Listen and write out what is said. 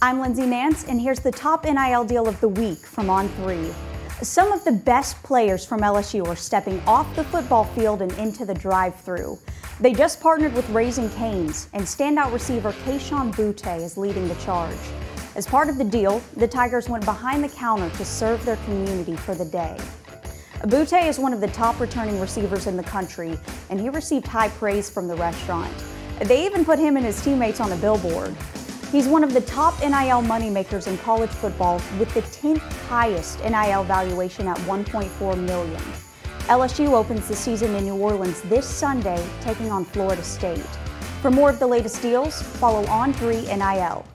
I'm Lindsay Nance, and here's the top NIL deal of the week from On3. Some of the best players from LSU are stepping off the football field and into the drive through. They just partnered with Raising Cane's, and standout receiver Kayshon Boutte is leading the charge. As part of the deal, the Tigers went behind the counter to serve their community for the day. Boutte is one of the top returning receivers in the country, and he received high praise from the restaurant. They even put him and his teammates on a billboard. He's one of the top NIL moneymakers in college football with the 10th highest NIL valuation at 1.4 million. LSU opens the season in New Orleans this Sunday, taking on Florida State. For more of the latest deals, follow On3 NIL.